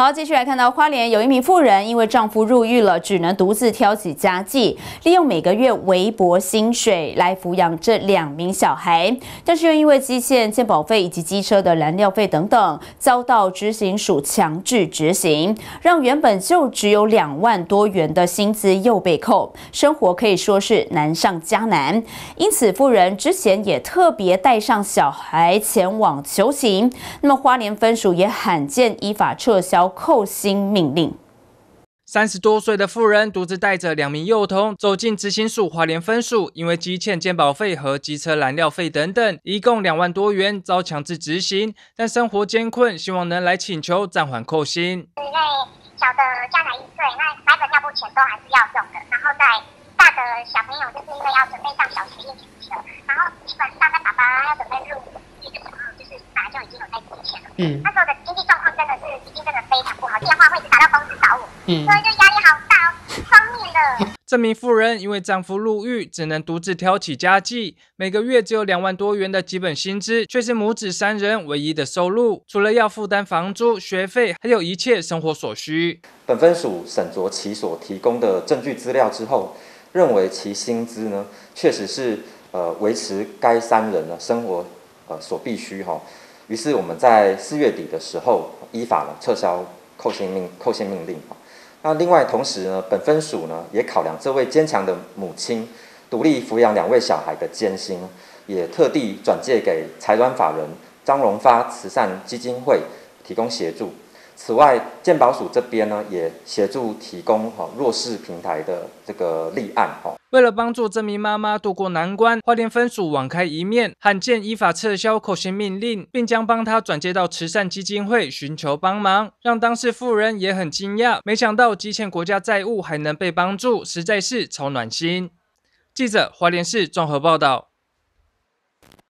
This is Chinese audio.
好，继续来看到花莲有一名妇人，因为丈夫入狱了，只能独自挑起家计，利用每个月微薄薪水来抚养这两名小孩。但是又因为基线、鉴保费以及机车的燃料费等等，遭到执行署强制执行，让原本就只有两万多元的薪资又被扣，生活可以说是难上加难。因此，妇人之前也特别带上小孩前往求情。那么，花莲分署也罕见依法撤销。扣薪命令。三十多岁的妇人独自带着两名幼童走进执行署华联分署，因为积欠健保费和机车燃料费等等，一共两万多元，遭强制执行。但生活艰困，希望能来请求暂缓扣薪。因为小的将来一岁，那奶粉、尿布钱都还是要用的。然后在大的小朋友，就是因为要准备上小学一年级了，然后基本上在爸爸要准备入狱的时候，就是本来就已经有在积钱了。嗯，那时候的经济状况真的是资金真电话会一直打到公司找我，嗯，所以就压力好大哦，方面的。这名妇人因为丈夫入狱，只能独自挑起家计，每个月只有两万多元的基本薪资，却是母子三人唯一的收入。除了要负担房租、学费，还有一切生活所需。本分署审酌其所提供的证据资料之后，认为其薪资呢，确实是呃维持该三人的生活呃所必须哈。于是我们在四月底的时候，依法呢撤销扣薪命扣薪命令那另外同时呢，本分署呢也考量这位坚强的母亲独立抚养两位小孩的艰辛，也特地转借给财团法人张荣发慈善基金会提供协助。此外，健保署这边呢，也协助提供哈弱势平台的这个立案哈。为了帮助这名妈妈渡过难关，花莲分署网开一面，罕见依法撤销扣薪命令，并将帮她转接到慈善基金会寻求帮忙，让当事妇人也很惊讶，没想到积欠国家债务还能被帮助，实在是超暖心。记者花莲市综合报道。